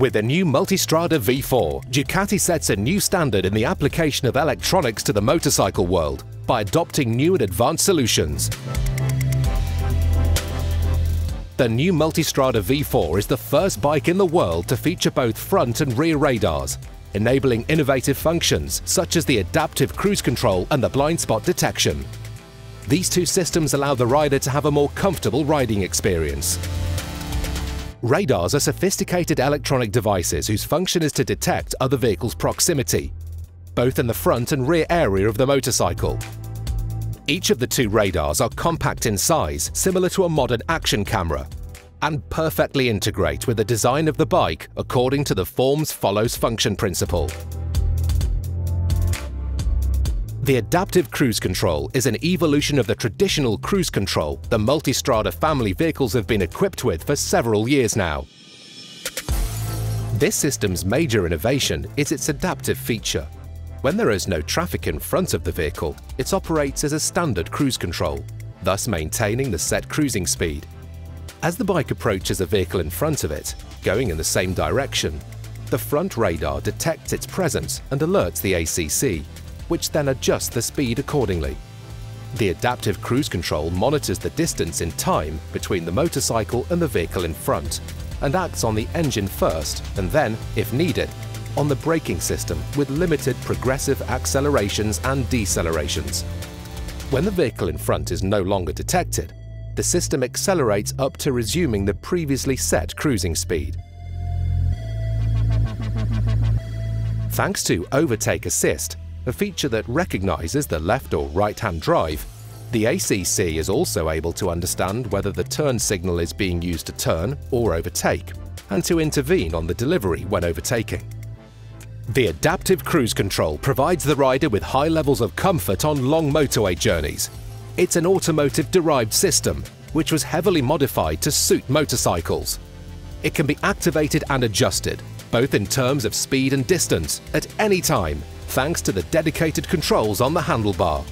With the new Multistrada V4, Ducati sets a new standard in the application of electronics to the motorcycle world by adopting new and advanced solutions. The new Multistrada V4 is the first bike in the world to feature both front and rear radars, enabling innovative functions such as the adaptive cruise control and the blind spot detection. These two systems allow the rider to have a more comfortable riding experience. Radars are sophisticated electronic devices whose function is to detect other vehicles' proximity, both in the front and rear area of the motorcycle. Each of the two radars are compact in size, similar to a modern action camera, and perfectly integrate with the design of the bike according to the forms follows function principle. The adaptive cruise control is an evolution of the traditional cruise control the Multistrada family vehicles have been equipped with for several years now. This system's major innovation is its adaptive feature. When there is no traffic in front of the vehicle, it operates as a standard cruise control, thus maintaining the set cruising speed. As the bike approaches a vehicle in front of it, going in the same direction, the front radar detects its presence and alerts the ACC, which then adjusts the speed accordingly. The adaptive cruise control monitors the distance in time between the motorcycle and the vehicle in front and acts on the engine first and then, if needed, on the braking system with limited progressive accelerations and decelerations. When the vehicle in front is no longer detected, the system accelerates up to resuming the previously set cruising speed. Thanks to Overtake Assist, a feature that recognizes the left or right-hand drive, the ACC is also able to understand whether the turn signal is being used to turn or overtake, and to intervene on the delivery when overtaking. The adaptive cruise control provides the rider with high levels of comfort on long motorway journeys. It's an automotive-derived system, which was heavily modified to suit motorcycles. It can be activated and adjusted, both in terms of speed and distance, at any time, thanks to the dedicated controls on the handlebar.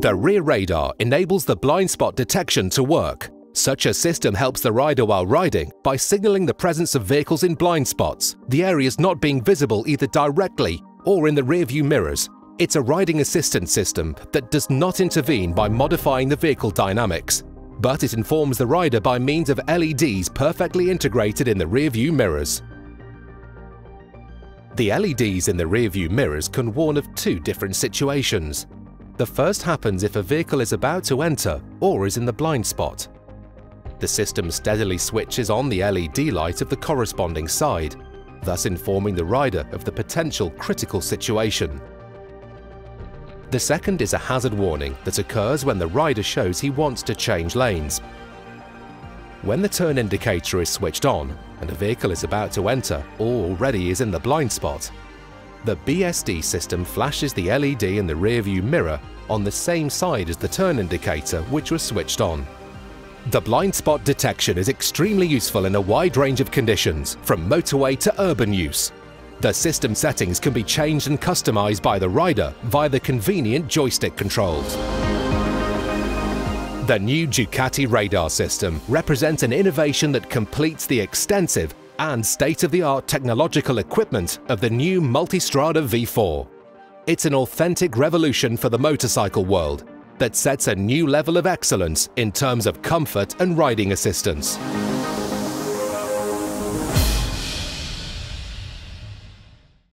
The rear radar enables the blind spot detection to work. Such a system helps the rider while riding by signaling the presence of vehicles in blind spots, the areas not being visible either directly or in the rearview mirrors. It's a riding assistance system that does not intervene by modifying the vehicle dynamics, but it informs the rider by means of LEDs perfectly integrated in the rearview mirrors. The LEDs in the rearview mirrors can warn of two different situations. The first happens if a vehicle is about to enter or is in the blind spot. The system steadily switches on the LED light of the corresponding side, thus informing the rider of the potential critical situation. The second is a hazard warning that occurs when the rider shows he wants to change lanes. When the turn indicator is switched on and a vehicle is about to enter or already is in the blind spot, the BSD system flashes the LED in the rearview mirror on the same side as the turn indicator which was switched on. The blind spot detection is extremely useful in a wide range of conditions, from motorway to urban use. The system settings can be changed and customized by the rider via the convenient joystick controls. The new Ducati radar system represents an innovation that completes the extensive and state-of-the-art technological equipment of the new Multistrada V4. It's an authentic revolution for the motorcycle world that sets a new level of excellence in terms of comfort and riding assistance.